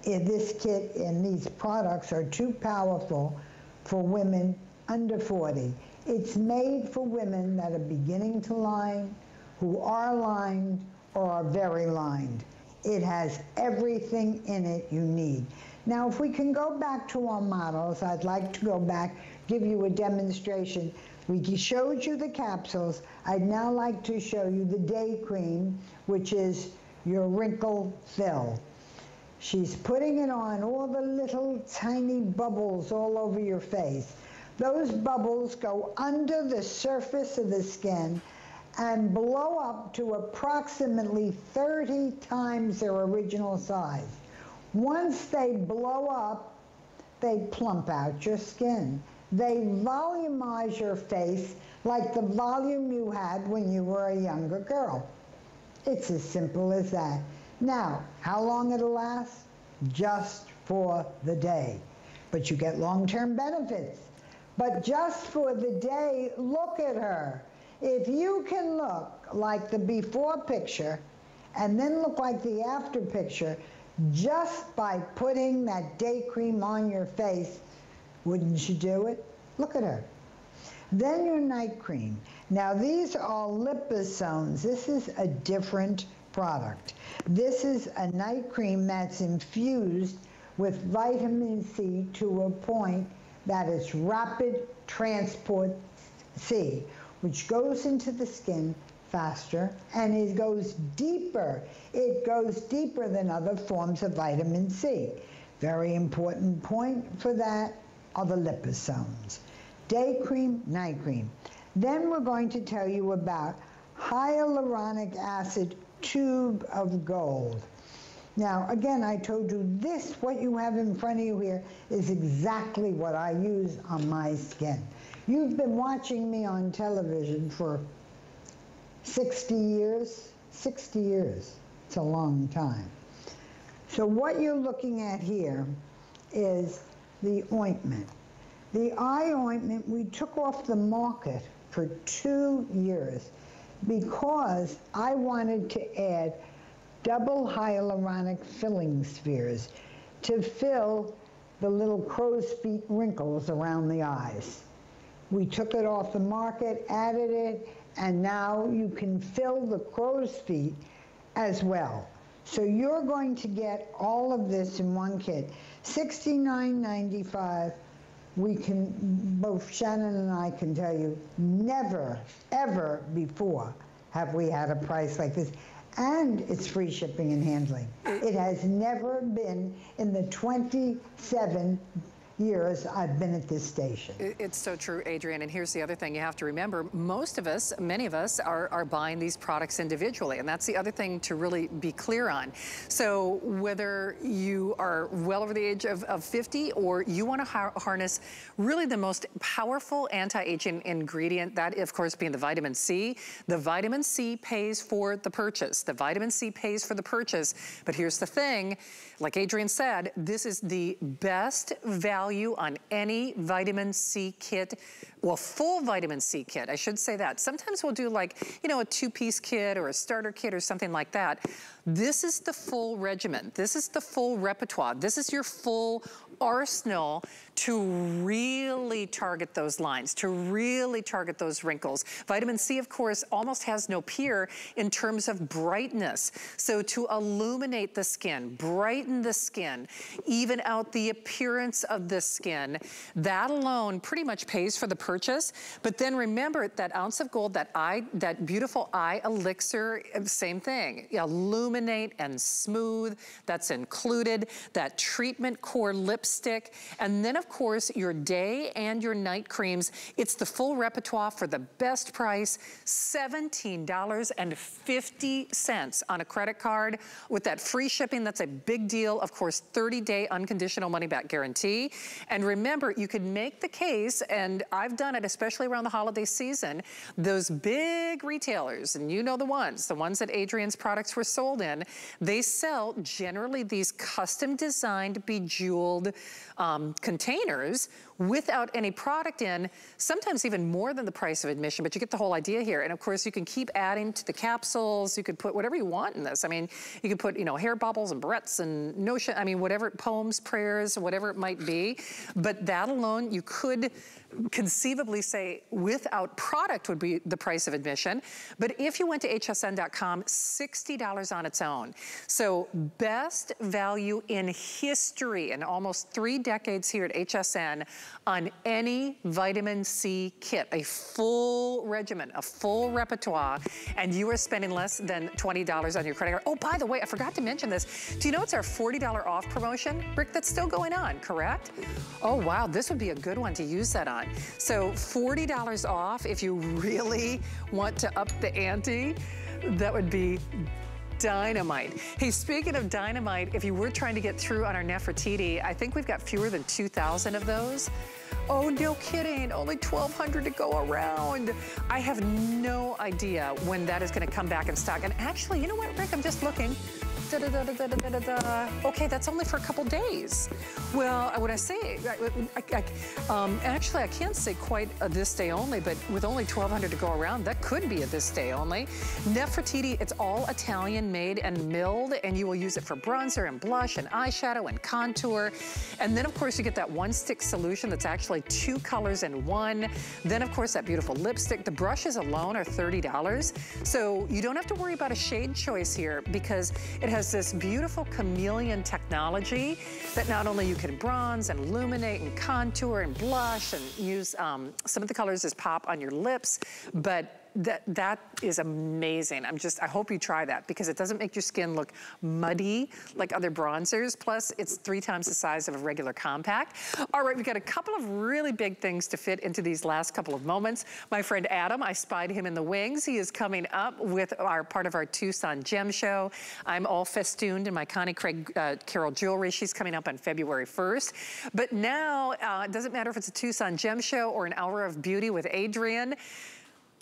In this kit and these products are too powerful for women under 40. It's made for women that are beginning to line, who are lined, or are very lined. It has everything in it you need. Now, if we can go back to our models, I'd like to go back, give you a demonstration. We showed you the capsules. I'd now like to show you the day cream, which is your wrinkle fill. She's putting it on all the little tiny bubbles all over your face. Those bubbles go under the surface of the skin and blow up to approximately 30 times their original size. Once they blow up, they plump out your skin. They volumize your face like the volume you had when you were a younger girl. It's as simple as that. Now, how long it'll last? Just for the day. But you get long-term benefits. But just for the day, look at her. If you can look like the before picture and then look like the after picture just by putting that day cream on your face, wouldn't you do it? Look at her. Then your night cream. Now these are all liposomes. This is a different product. This is a night cream that's infused with vitamin C to a point that is rapid transport C, which goes into the skin faster and it goes deeper. It goes deeper than other forms of vitamin C. Very important point for that are the liposomes. Day cream, night cream. Then we're going to tell you about hyaluronic acid tube of gold. Now, again, I told you this, what you have in front of you here, is exactly what I use on my skin. You've been watching me on television for 60 years. 60 years. It's a long time. So what you're looking at here is the ointment. The eye ointment we took off the market for two years because I wanted to add double hyaluronic filling spheres to fill the little crow's feet wrinkles around the eyes. We took it off the market, added it, and now you can fill the crow's feet as well. So you're going to get all of this in one kit. $69.95. We can, both Shannon and I can tell you, never, ever before have we had a price like this and it's free shipping and handling. It has never been in the 27 years I've been at this station. It's so true, Adrienne. And here's the other thing you have to remember. Most of us, many of us, are, are buying these products individually. And that's the other thing to really be clear on. So whether you are well over the age of, of 50 or you want to ha harness really the most powerful anti-aging ingredient, that of course being the vitamin C, the vitamin C pays for the purchase. The vitamin C pays for the purchase. But here's the thing, like Adrienne said, this is the best value on any vitamin C kit well, full vitamin C kit, I should say that. Sometimes we'll do like, you know, a two-piece kit or a starter kit or something like that. This is the full regimen. This is the full repertoire. This is your full arsenal to really target those lines, to really target those wrinkles. Vitamin C, of course, almost has no peer in terms of brightness. So to illuminate the skin, brighten the skin, even out the appearance of the skin, that alone pretty much pays for the purchase. But then remember that ounce of gold, that eye, that beautiful eye elixir, same thing. Illuminate and smooth, that's included. That treatment core lipstick. And then of course, your day and your night creams. It's the full repertoire for the best price, $17.50 on a credit card. With that free shipping, that's a big deal. Of course, 30-day unconditional money-back guarantee. And remember, you can make the case, and I've done it, especially around the holiday season, those big retailers, and you know the ones, the ones that Adrienne's products were sold in, they sell generally these custom designed, bejeweled um, containers without any product in, sometimes even more than the price of admission, but you get the whole idea here. And of course, you can keep adding to the capsules. You could put whatever you want in this. I mean, you could put, you know, hair bubbles and barrettes and notion, I mean, whatever, poems, prayers, whatever it might be. But that alone, you could conceivably say without product would be the price of admission. But if you went to hsn.com, $60 on its own. So best value in history in almost three decades here at HSN on any vitamin C kit, a full regimen, a full repertoire, and you are spending less than $20 on your credit card. Oh, by the way, I forgot to mention this. Do you know it's our $40 off promotion? Rick, that's still going on, correct? Oh, wow, this would be a good one to use that on. So $40 off if you really want to up the ante, that would be dynamite. Hey, speaking of dynamite, if you were trying to get through on our Nefertiti, I think we've got fewer than 2,000 of those. Oh, no kidding, only 1,200 to go around. I have no idea when that is gonna come back in stock. And actually, you know what, Rick, I'm just looking. Da da da da da da da. Okay, that's only for a couple days. Well, when I say, I, I, um, actually, I can't say quite a this day only, but with only 1,200 to go around, that could be a this day only. Nefertiti, it's all Italian made and milled, and you will use it for bronzer and blush and eyeshadow and contour. And then, of course, you get that one stick solution that's actually two colors in one. Then, of course, that beautiful lipstick. The brushes alone are $30. So you don't have to worry about a shade choice here because it has this beautiful chameleon technology that not only you can bronze and illuminate and contour and blush and use um, some of the colors as pop on your lips, but that that is amazing. I'm just, I hope you try that because it doesn't make your skin look muddy like other bronzers. Plus, it's three times the size of a regular compact. All right, we've got a couple of really big things to fit into these last couple of moments. My friend Adam, I spied him in the wings. He is coming up with our part of our Tucson Gem Show. I'm all festooned in my Connie Craig uh, jewelry. She's coming up on February 1st. But now, uh, it doesn't matter if it's a Tucson Gem Show or an Hour of Beauty with Adrienne.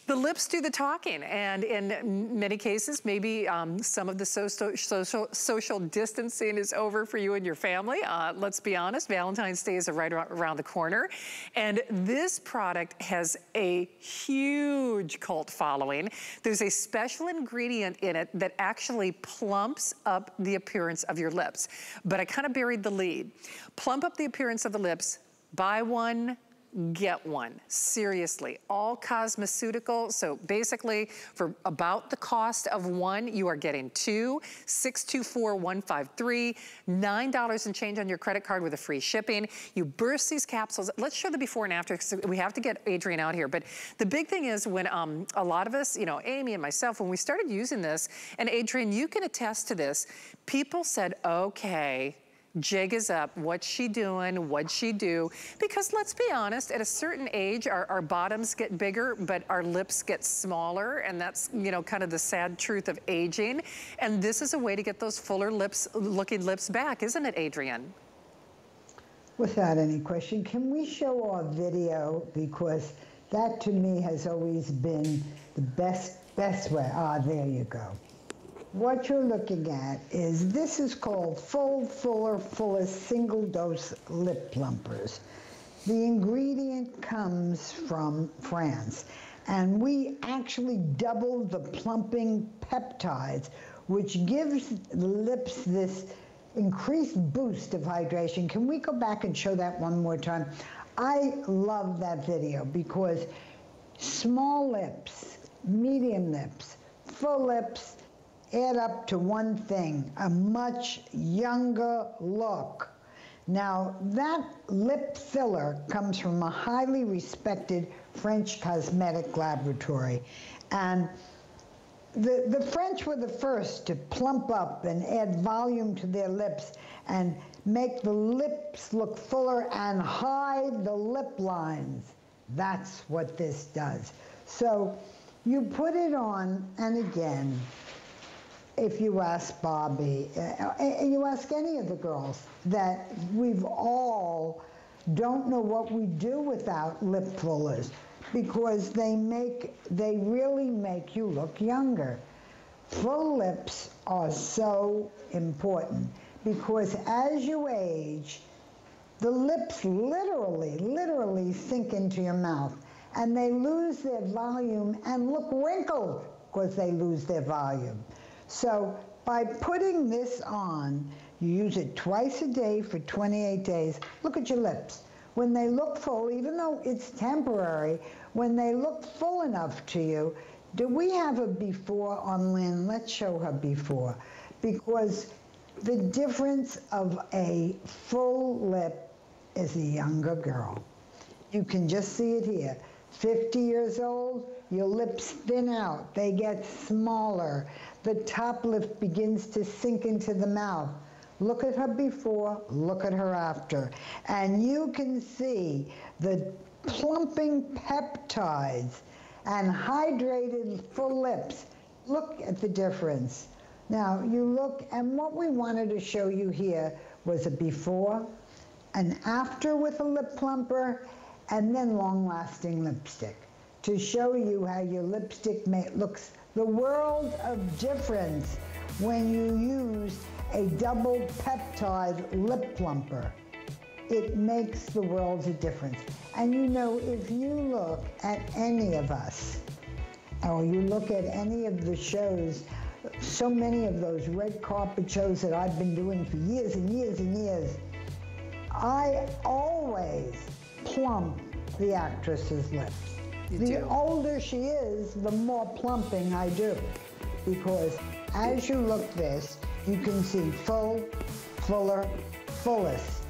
The lips do the talking, and in many cases, maybe um, some of the social, social, social distancing is over for you and your family. Uh, let's be honest, Valentine's Day is right around the corner, and this product has a huge cult following. There's a special ingredient in it that actually plumps up the appearance of your lips, but I kind of buried the lead. Plump up the appearance of the lips, buy one, get one. Seriously, all cosmeceutical. So basically, for about the cost of one, you are getting two. 624153, $9 and change on your credit card with a free shipping. You burst these capsules. Let's show the before and after because we have to get Adrienne out here. But the big thing is when um, a lot of us, you know, Amy and myself, when we started using this, and Adrienne, you can attest to this, people said, okay, jig is up. What's she doing? What'd she do? Because let's be honest, at a certain age, our, our bottoms get bigger, but our lips get smaller. And that's, you know, kind of the sad truth of aging. And this is a way to get those fuller lips, looking lips back, isn't it, Adrienne? Without any question. Can we show our video? Because that to me has always been the best, best way. Ah, there you go what you're looking at is this is called full, fuller, fullest single dose lip plumpers. The ingredient comes from France, and we actually double the plumping peptides, which gives the lips this increased boost of hydration. Can we go back and show that one more time? I love that video because small lips, medium lips, full lips, add up to one thing, a much younger look. Now, that lip filler comes from a highly respected French cosmetic laboratory. And the, the French were the first to plump up and add volume to their lips and make the lips look fuller and hide the lip lines. That's what this does. So you put it on, and again, if you ask Bobby, uh, and you ask any of the girls, that we've all don't know what we do without lip fillers because they make, they really make you look younger. Full lips are so important because as you age, the lips literally, literally sink into your mouth and they lose their volume and look wrinkled because they lose their volume. So by putting this on, you use it twice a day for 28 days. Look at your lips. When they look full, even though it's temporary, when they look full enough to you, do we have a before on Lynn? Let's show her before. Because the difference of a full lip is a younger girl. You can just see it here. 50 years old, your lips thin out. They get smaller the top lip begins to sink into the mouth. Look at her before, look at her after. And you can see the plumping peptides and hydrated full lips. Look at the difference. Now you look, and what we wanted to show you here was a before, an after with a lip plumper, and then long-lasting lipstick to show you how your lipstick may, looks the world of difference when you use a double peptide lip plumper. It makes the world a difference. And you know, if you look at any of us, or you look at any of the shows, so many of those red carpet shows that I've been doing for years and years and years, I always plump the actress's lips. You the do. older she is, the more plumping I do. Because as you look this, you can see full, fuller, fullest.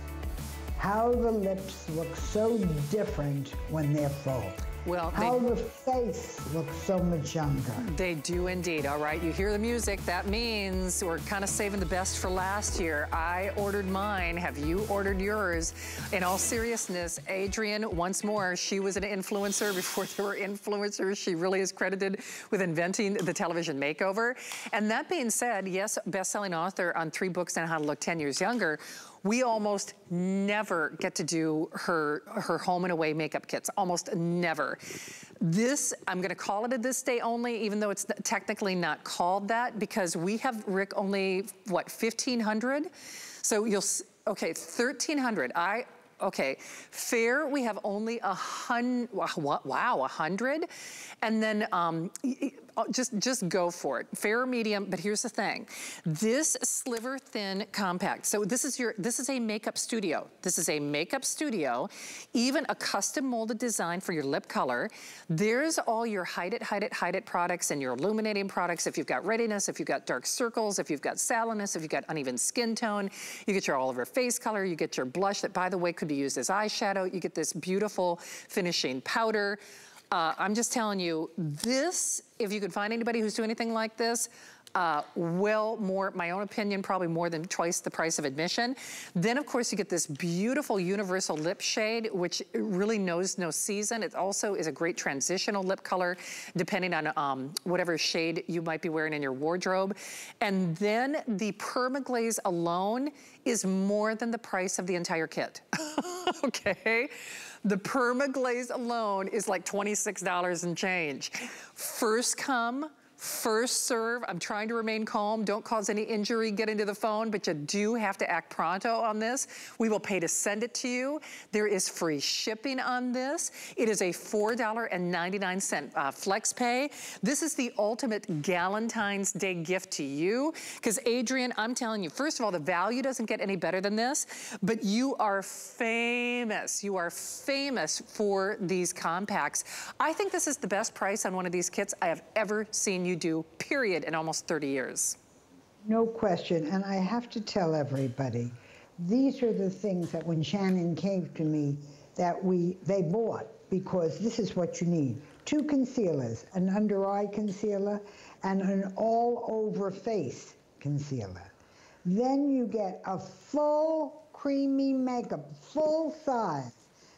How the lips look so different when they're full. Well, how they, the face looks so much younger. They do indeed. All right, you hear the music. That means we're kind of saving the best for last year. I ordered mine. Have you ordered yours? In all seriousness, Adrienne, once more, she was an influencer [laughs] before there were influencers. She really is credited with inventing the television makeover. And that being said, yes, best-selling author on three books on how to look 10 years younger we almost never get to do her, her home and away makeup kits, almost never. This, I'm gonna call it a this day only, even though it's technically not called that, because we have, Rick, only, what, 1,500? So you'll, okay, 1,300. I, okay, fair, we have only a hundred, wow, a hundred. And then um, Oh, just, just go for it. Fair or medium, but here's the thing. This sliver thin compact, so this is your, this is a makeup studio. This is a makeup studio, even a custom molded design for your lip color. There's all your hide it, hide it, hide it products and your illuminating products. If you've got readiness, if you've got dark circles, if you've got sallowness, if you've got uneven skin tone, you get your all over face color, you get your blush that by the way could be used as eyeshadow, you get this beautiful finishing powder. Uh, I'm just telling you, this, if you could find anybody who's doing anything like this, uh, well more, my own opinion, probably more than twice the price of admission. Then of course you get this beautiful universal lip shade, which really knows no season. It also is a great transitional lip color, depending on um, whatever shade you might be wearing in your wardrobe. And then the permaglaze alone is more than the price of the entire kit, [laughs] okay? The perma glaze alone is like $26 and change. First come, First serve, I'm trying to remain calm. Don't cause any injury, get into the phone, but you do have to act pronto on this. We will pay to send it to you. There is free shipping on this. It is a $4.99 uh, flex pay. This is the ultimate Galentine's Day gift to you. Because Adrienne, I'm telling you, first of all, the value doesn't get any better than this, but you are famous. You are famous for these compacts. I think this is the best price on one of these kits I have ever seen you do, period, in almost 30 years. No question. And I have to tell everybody, these are the things that when Shannon came to me, that we they bought because this is what you need. Two concealers, an under eye concealer and an all over face concealer. Then you get a full creamy makeup, full size.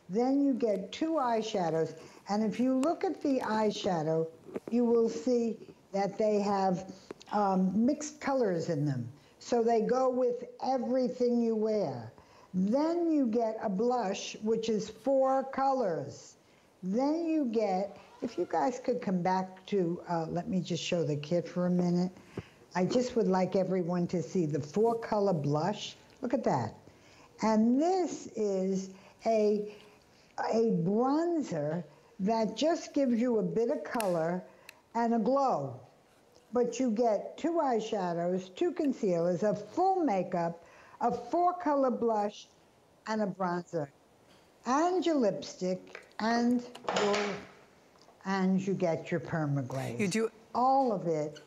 Then you get two eyeshadows. And if you look at the eyeshadow, you will see that they have um, mixed colors in them. So they go with everything you wear. Then you get a blush, which is four colors. Then you get, if you guys could come back to, uh, let me just show the kit for a minute. I just would like everyone to see the four color blush. Look at that. And this is a, a bronzer that just gives you a bit of color and a glow. But you get two eyeshadows, two concealers, a full makeup, a four color blush, and a bronzer. And your lipstick, and your, and you get your permaglaze. You do all of it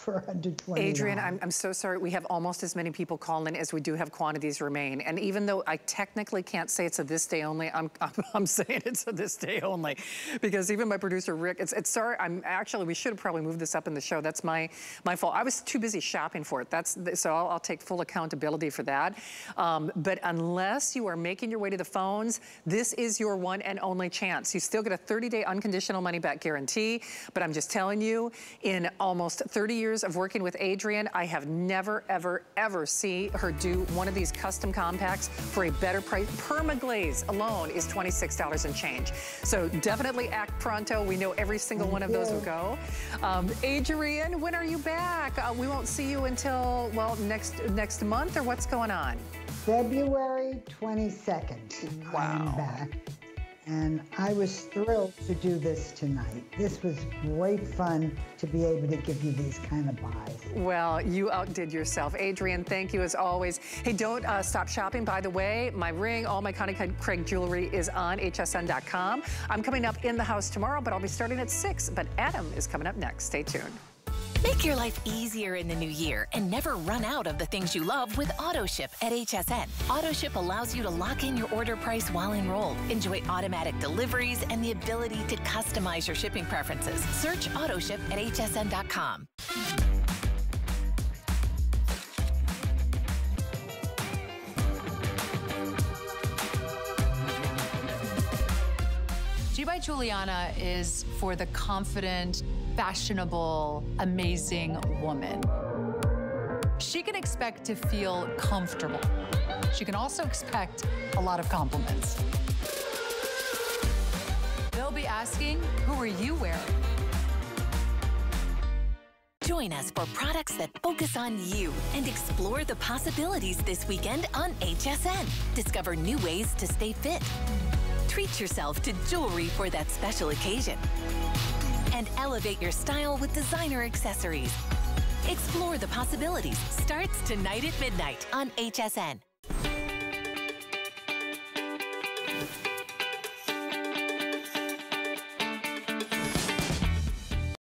for under 20 Adrienne, I'm, I'm so sorry. We have almost as many people calling as we do have quantities remain. And even though I technically can't say it's a this day only, I'm, [laughs] I'm, I'm saying it's a this day only. Because even my producer, Rick, it's, it's sorry, I'm actually, we should have probably moved this up in the show. That's my, my fault. I was too busy shopping for it. That's So I'll, I'll take full accountability for that. Um, but unless you are making your way to the phones, this is your one and only chance. You still get a 30-day unconditional money back guarantee. But I'm just telling you, in almost 30 years years of working with Adrienne, I have never, ever, ever seen her do one of these custom compacts for a better price. Permaglaze alone is $26 and change. So definitely act pronto. We know every single Thank one of you. those will go. Um, Adrienne, when are you back? Uh, we won't see you until, well, next next month or what's going on? February 22nd. Wow. And I was thrilled to do this tonight. This was great fun to be able to give you these kind of buys. Well, you outdid yourself. Adrienne, thank you as always. Hey, don't uh, stop shopping. By the way, my ring, all my Connie Craig jewelry is on hsn.com. I'm coming up in the house tomorrow, but I'll be starting at 6. But Adam is coming up next. Stay tuned. Make your life easier in the new year and never run out of the things you love with AutoShip at HSN. AutoShip allows you to lock in your order price while enrolled. Enjoy automatic deliveries and the ability to customize your shipping preferences. Search AutoShip at hsn.com. G by Juliana is for the confident, fashionable, amazing woman. She can expect to feel comfortable. She can also expect a lot of compliments. They'll be asking, who are you wearing? Join us for products that focus on you and explore the possibilities this weekend on HSN. Discover new ways to stay fit. Treat yourself to jewelry for that special occasion. And elevate your style with designer accessories. Explore the possibilities starts tonight at midnight on HSN.